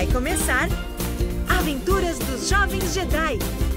Vai começar Aventuras dos Jovens Jedi.